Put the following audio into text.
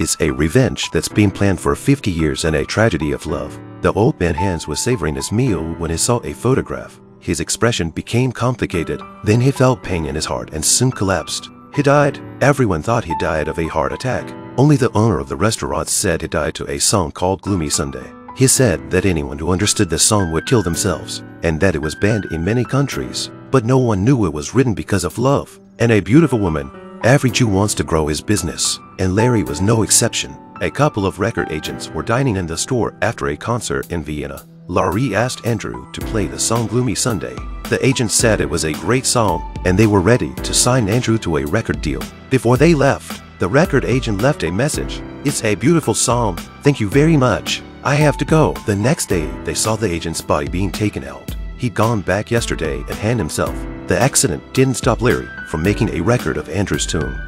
It's a revenge that's been planned for 50 years and a tragedy of love. The old man Hans was savoring his meal when he saw a photograph. His expression became complicated. Then he felt pain in his heart and soon collapsed. He died. Everyone thought he died of a heart attack. Only the owner of the restaurant said he died to a song called Gloomy Sunday. He said that anyone who understood the song would kill themselves and that it was banned in many countries. But no one knew it was written because of love. And a beautiful woman. Every Jew wants to grow his business, and Larry was no exception. A couple of record agents were dining in the store after a concert in Vienna. Larry asked Andrew to play the song Gloomy Sunday. The agent said it was a great song, and they were ready to sign Andrew to a record deal. Before they left, the record agent left a message. It's a beautiful song. Thank you very much. I have to go. The next day, they saw the agent's body being taken out. He'd gone back yesterday and hanged himself. The accident didn't stop Larry from making a record of Andrew's tune.